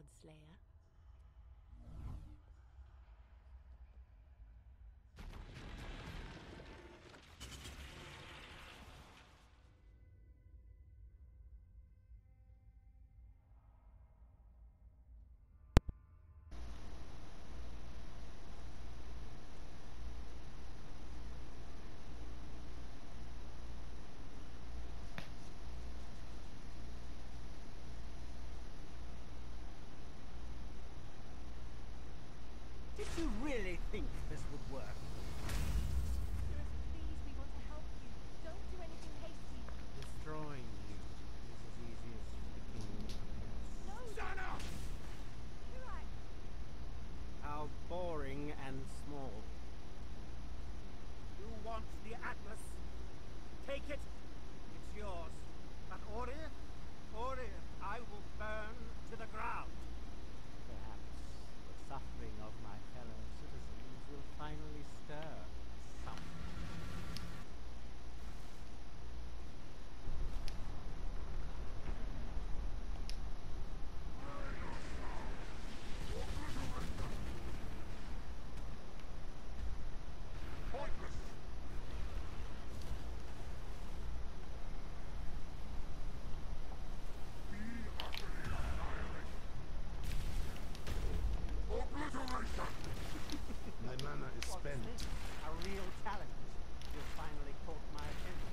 Godslayer think this would work. spend. A real talent. You finally caught my attention.